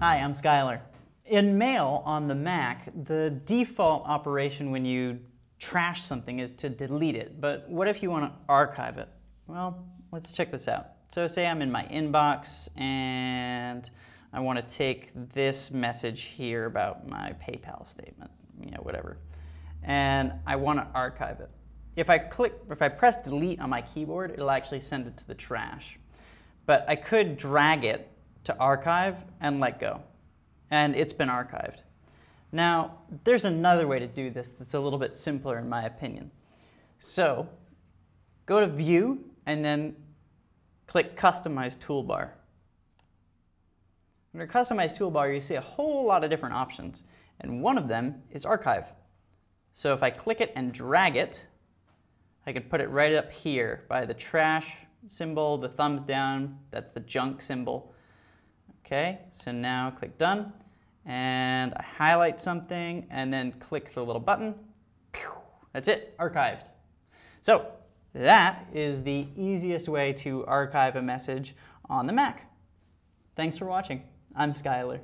Hi, I'm Skylar. In Mail on the Mac, the default operation when you trash something is to delete it. But what if you want to archive it? Well, let's check this out. So say I'm in my inbox and I want to take this message here about my PayPal statement, you know, whatever. And I want to archive it. If I click, if I press delete on my keyboard, it'll actually send it to the trash. But I could drag it to archive and let go. And it's been archived. Now, there's another way to do this that's a little bit simpler in my opinion. So, go to View and then click Customize Toolbar. Under Customize Toolbar, you see a whole lot of different options, and one of them is Archive. So if I click it and drag it, I can put it right up here by the trash symbol, the thumbs down, that's the junk symbol. Okay, so now click Done, and I highlight something, and then click the little button. That's it, archived. So that is the easiest way to archive a message on the Mac. Thanks for watching. I'm Skylar.